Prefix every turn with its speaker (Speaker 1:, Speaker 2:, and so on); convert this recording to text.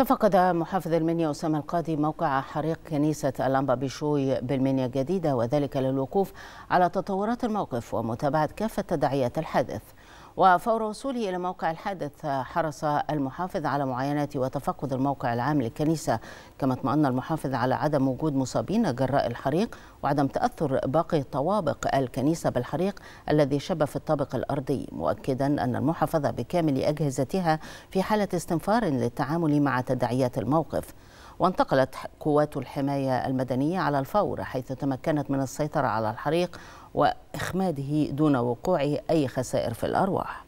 Speaker 1: تفقد محافظ المنيا أسامة القاضي موقع حريق كنيسة الأنبا بشوي بالمنيا الجديدة وذلك للوقوف على تطورات الموقف ومتابعة كافة تداعيات الحادث. وفور وصوله إلى موقع الحادث حرص المحافظ على معاينة وتفقد الموقع العام للكنيسة. كما اطمأن المحافظ على عدم وجود مصابين جراء الحريق وعدم تأثر باقي طوابق الكنيسة بالحريق الذي شب في الطابق الأرضي. مؤكدا أن المحافظة بكامل أجهزتها في حالة استنفار للتعامل مع تداعيات الموقف. وانتقلت قوات الحماية المدنية على الفور حيث تمكنت من السيطرة على الحريق وإخماده دون وقوع أي خسائر في الأرواح.